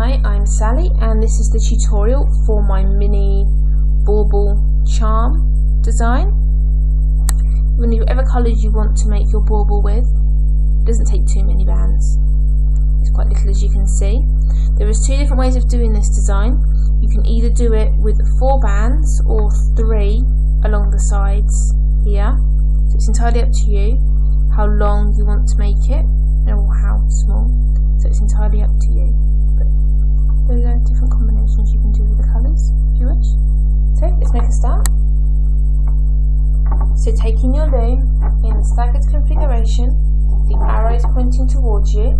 Hi, I'm Sally and this is the tutorial for my mini bauble charm design. You whatever colours you want to make your bauble with. It doesn't take too many bands. It's quite little as you can see. There is two different ways of doing this design. You can either do it with four bands or three along the sides here. So it's entirely up to you how long you want to make it or how small. So it's entirely up to you. You can do with the colours if you wish. So let's make a start. So taking your loom in the staggered configuration, the arrows pointing towards you,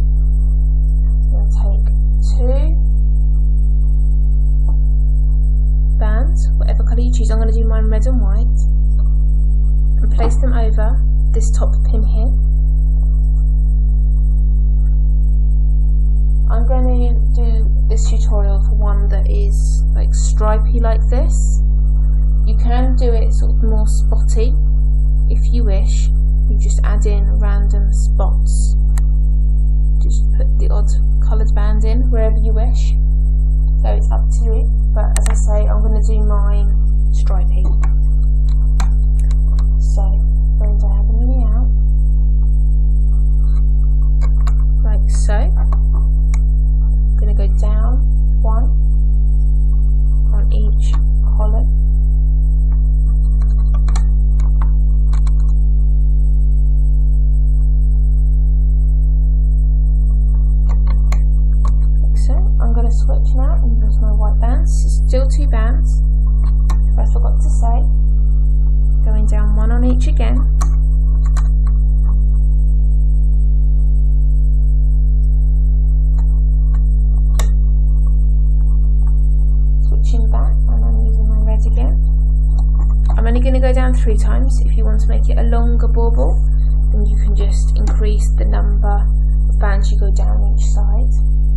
you'll take two bands, whatever colour you choose. I'm going to do mine red and white, and place them over this top pin here. Tutorial for one that is like stripy like this. You can do it sort of more spotty if you wish. You just add in random spots. Just put the odd coloured band in wherever you wish. So it's up to you. But as I say, I'm going to do mine stripy. So, going to diagonally out. Like switch now and use my white bands. Still two bands. I forgot to say. Going down one on each again. switching back and I'm using my red again. I'm only going to go down three times. If you want to make it a longer bauble, then you can just increase the number of bands you go down each side.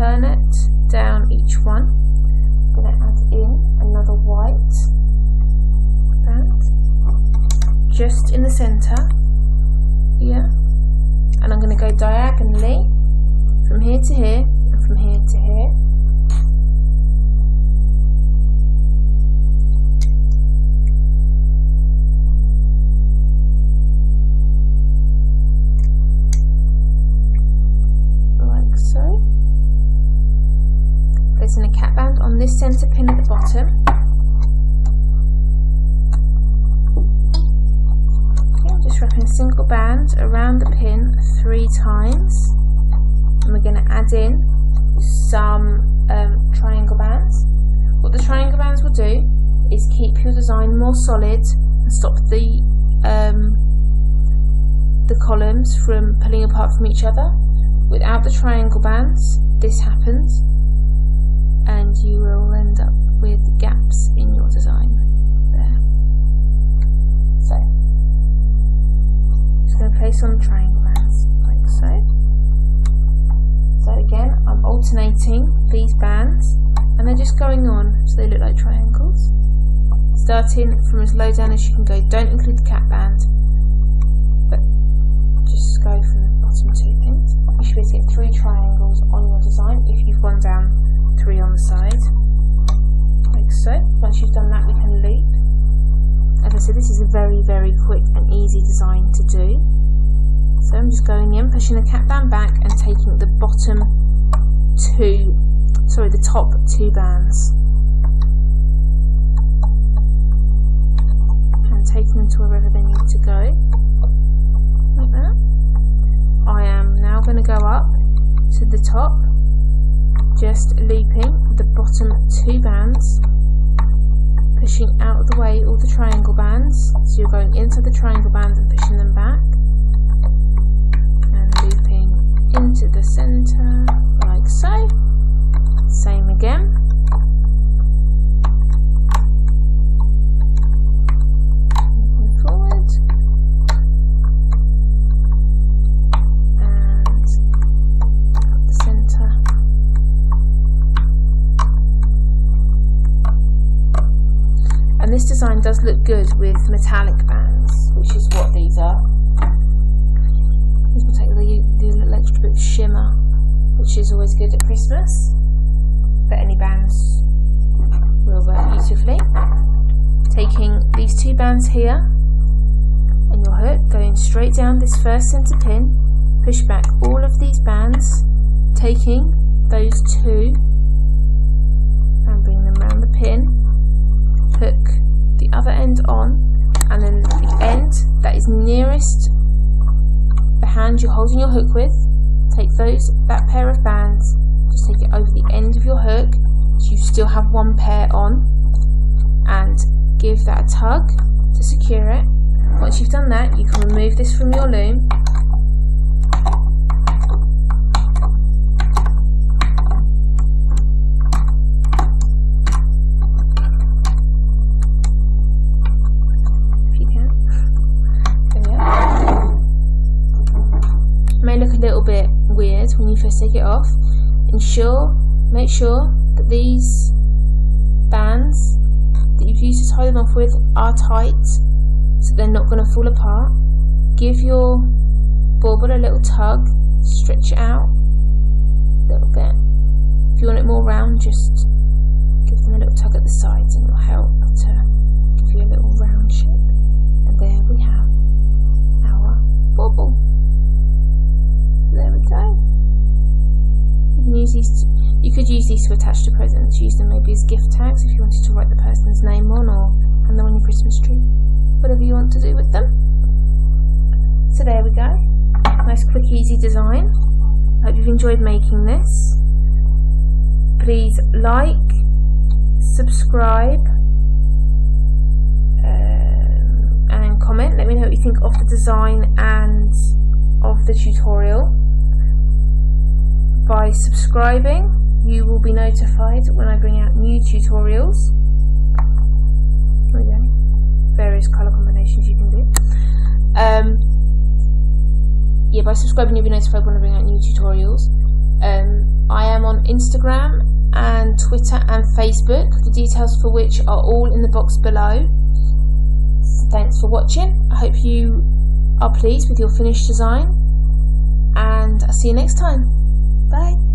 So they're down each one. I'm going to add in another white. Band just in the center. Here and I'm going to go diagonally from here to here on this centre pin at the bottom. Okay, just wrapping a single band around the pin three times. And we're going to add in some um, triangle bands. What the triangle bands will do is keep your design more solid and stop the um, the columns from pulling apart from each other. Without the triangle bands, this happens and you will end up with gaps in your design there. So, just going to place on triangles like so. So again, I'm alternating these bands and they're just going on so they look like triangles. Starting from as low down as you can go, don't include the cap band, get three triangles on your design if you've gone down three on the side, like so. Once you've done that, we can loop. As I said, this is a very, very quick and easy design to do. So I'm just going in, pushing the cap band back and taking the bottom two, sorry, the top two bands. And taking them to wherever they need to go, like that. I am now going to go up to the top just looping the bottom two bands, pushing out of the way all the triangle bands, so you're going into the triangle bands and pushing them back, and looping into the centre like so, same again. Does look good with metallic bands, which is what these are. This will take the, the little extra bit of shimmer, which is always good at Christmas. But any bands will work beautifully. Taking these two bands here and your hook, going straight down this first centre pin, push back all of these bands, taking those two and bring them around the pin, hook end on, and then the end that is nearest the hand you're holding your hook with, take those that pair of bands, just take it over the end of your hook, so you still have one pair on, and give that a tug to secure it. Once you've done that, you can remove this from your loom first take it off. Ensure, make sure that these bands that you've used to tie them off with are tight so they're not going to fall apart. Give your bauble a little tug, stretch it out a little bit. If you want it more round, just give them a little tug at the sides and it'll help to give you a little round shape. And there we have our bauble. There we go. You use these. You could use these to attach to presents. Use them maybe as gift tags if you wanted to write the person's name on, or hang them on your Christmas tree. Whatever you want to do with them. So there we go. Nice, quick, easy design. Hope you've enjoyed making this. Please like, subscribe, um, and comment. Let me know what you think of the design and of the tutorial. By subscribing, you will be notified when I bring out new tutorials. Yeah, various colour combinations you can do. Um, yeah, by subscribing you'll be notified when I bring out new tutorials. Um, I am on Instagram and Twitter and Facebook, the details for which are all in the box below. Thanks for watching. I hope you are pleased with your finished design and I'll see you next time. Bye.